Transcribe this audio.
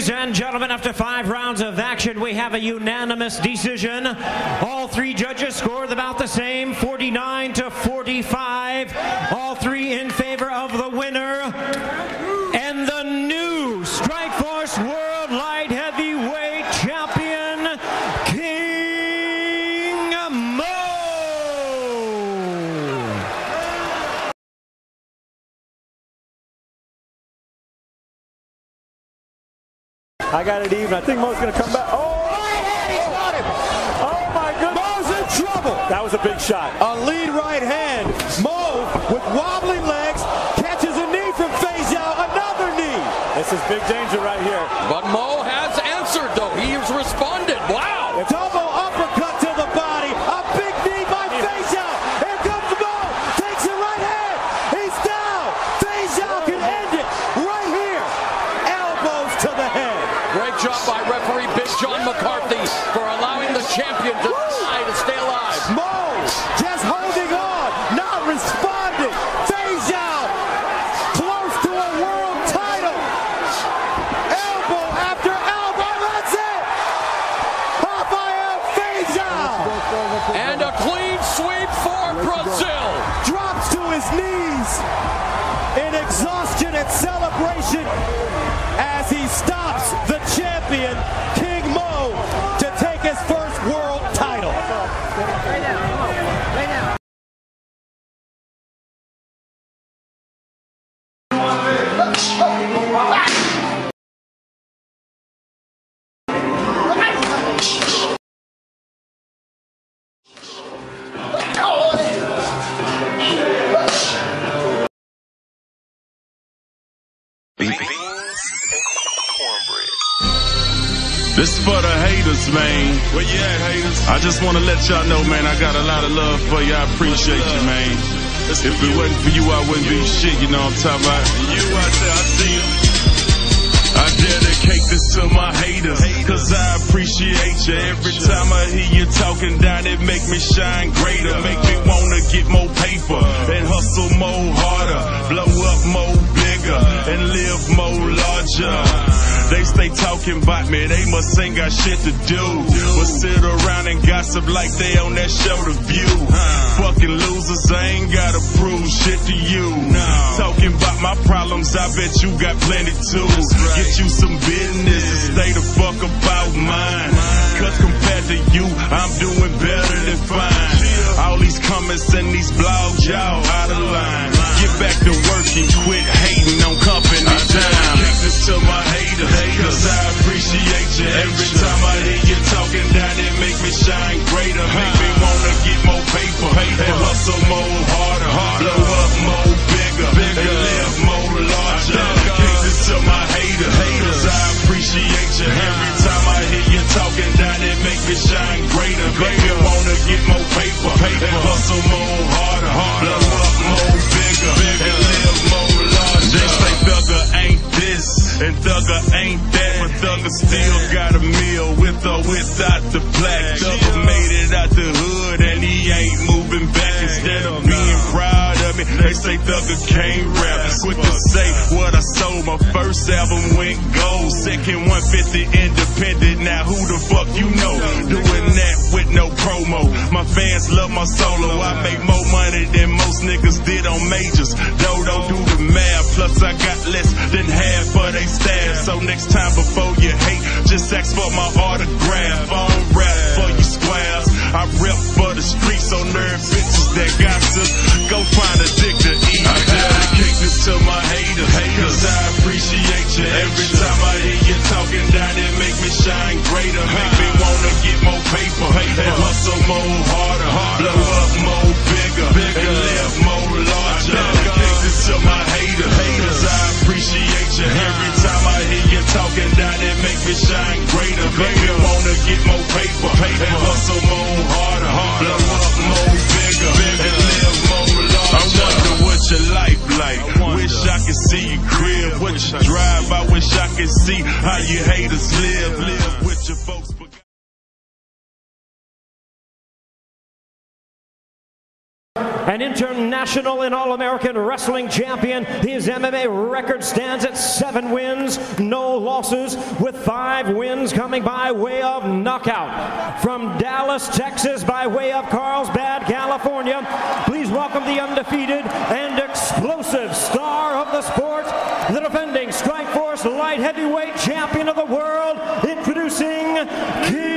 Ladies and gentlemen, after five rounds of action, we have a unanimous decision. All three judges scored about the same, 49 to 45. All three in I got it even. I think Mo's going to come back. Oh! right hand, he got him. Oh my goodness. Mo's in trouble. That was a big shot. A lead right hand. Mo with wobbling legs catches a knee from Feijao. Another knee. This is big danger right here. But Mo has answered, though. He has responded. Wow. Double uppercut to the body. A big knee by Feijao. Here comes Mo. Takes it right hand. He's down. Feijao can end it right here. Elbows to the head. Great job by referee Big John McCarthy for allowing the champion to try to stay alive. Mo just holding on, not responding. Feijao close to a world title. Elbow after elbow, that's it. Rafael Feijao And a clean sweep for Brazil. drops to his in exhaustion and celebration as he stops the champion, This is for the haters, man. Where you at, haters? I just want to let y'all know, man, I got a lot of love for you. I appreciate you, man. If it wasn't for you, I wouldn't be shit, you know what I'm talking about? You out there, I see you. I dedicate this to my haters, cause I appreciate you. Every time I hear you talking down, it make me shine greater. Make me wanna get more paper and hustle more harder. Blow up more bigger and live more larger. They stay talking about me, they must ain't got shit to do. But sit around and gossip like they on that show to View. Fucking losers, I ain't gotta prove shit to you. Talking about my problems, I bet you got plenty too. Get you some business and stay the fuck about mine. Cause compared to you, I'm doing better than fine. All these comments and these blogs, y'all out of line. Get back to work and quit hating on company time. This to my haters, cause I appreciate you. Every still got a meal with or without the black. Thugger made it out the hood and he ain't moving back. Instead of being proud of me, they say thugger can't rap. Quick to say what I sold, my first album went gold. Second 150 independent, now who the fuck you know? Doing that with no promo. My fans love my solo. I make more money than most niggas did on majors. Dodo do the math, plus I got less than half for they staff. So next time before you hate, just ask for my autograph. I don't rap for you squares. I rep for the streets on nerd bitches that gossip. It make me shine greater. Make me wanna get more paper and hustle more harder. Blow up more bigger and live more larger. I wonder what your life like. Wish wish I could see your crib. What you drive, I wish I could see how you haters live. Live with your folks. An international and All-American wrestling champion. His MMA record stands at seven wins, no losses, with five wins coming by way of knockout. From Dallas, Texas, by way of Carlsbad, California, please welcome the undefeated and explosive star of the sport, the defending Strikeforce light heavyweight champion of the world, introducing King